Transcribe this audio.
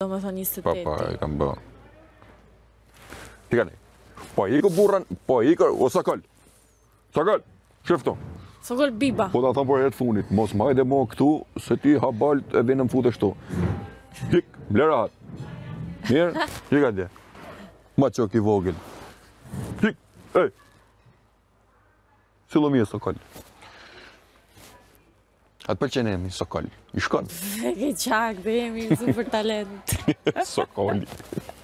Do më tha së të Pa, pa, e kam bë Tikani Po i iko burran Po i iko O së këll Së këll biba Po da thamë për po herë të funit Mos majde më mo këtu Se ti ha balt e vinë futë këtu. Tik, blerat. Mirë Tika atje Ma që ki vogil Pik Ej Silo mi e A të pëlqen emi, Sokol, i shkon? Ke qak dhe emi, super talent. Sokol.